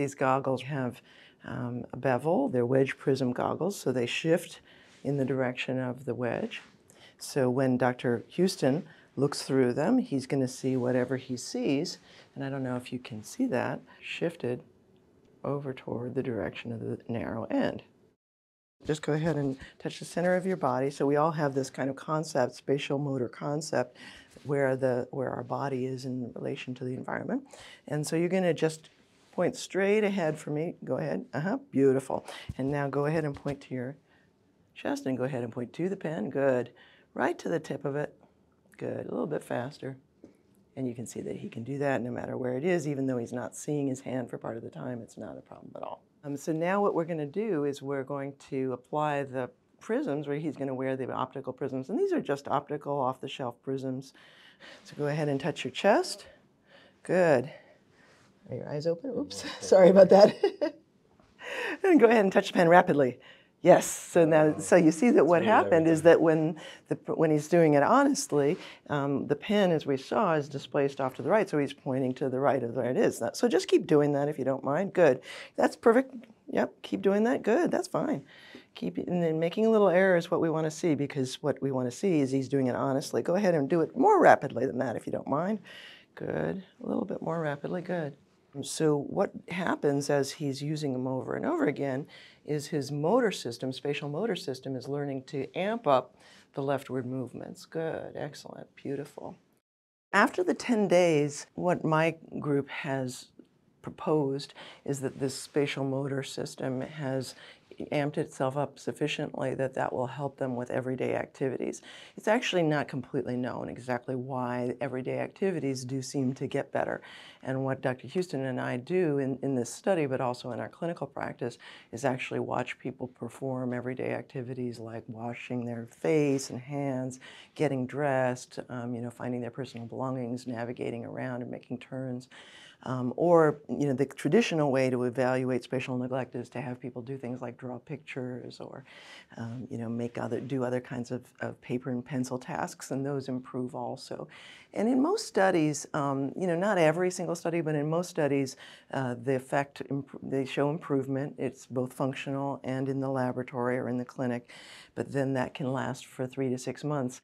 These goggles have um, a bevel, they're wedge prism goggles, so they shift in the direction of the wedge. So when Dr. Houston looks through them, he's going to see whatever he sees, and I don't know if you can see that, shifted over toward the direction of the narrow end. Just go ahead and touch the center of your body. So we all have this kind of concept, spatial motor concept, where the where our body is in relation to the environment. And so you're going to just point straight ahead for me. Go ahead. Uh-huh. Beautiful. And now go ahead and point to your chest and go ahead and point to the pen. Good. Right to the tip of it. Good. A little bit faster. And you can see that he can do that no matter where it is, even though he's not seeing his hand for part of the time. It's not a problem at all. Um, so now what we're going to do is we're going to apply the prisms where he's going to wear the optical prisms. And these are just optical off-the-shelf prisms. So go ahead and touch your chest. Good. Are your eyes open? Oops, sorry about that. and go ahead and touch the pen rapidly. Yes. So now, so you see that what happened is that when the when he's doing it honestly, um, the pen, as we saw, is displaced off to the right. So he's pointing to the right of where it is. So just keep doing that if you don't mind. Good. That's perfect. Yep. Keep doing that. Good. That's fine. Keep and then making a little error is what we want to see because what we want to see is he's doing it honestly. Go ahead and do it more rapidly than that if you don't mind. Good. A little bit more rapidly. Good. So what happens as he's using them over and over again is his motor system, spatial motor system, is learning to amp up the leftward movements. Good, excellent, beautiful. After the 10 days, what my group has proposed is that this spatial motor system has amped itself up sufficiently that that will help them with everyday activities. It's actually not completely known exactly why everyday activities do seem to get better. And what Dr. Houston and I do in, in this study, but also in our clinical practice, is actually watch people perform everyday activities like washing their face and hands, getting dressed, um, you know, finding their personal belongings, navigating around and making turns. Um, or, you know, the traditional way to evaluate spatial neglect is to have people do things like draw pictures or, um, you know, make other, do other kinds of, of, paper and pencil tasks, and those improve also. And in most studies, um, you know, not every single study, but in most studies, uh, the effect, they show improvement. It's both functional and in the laboratory or in the clinic, but then that can last for three to six months.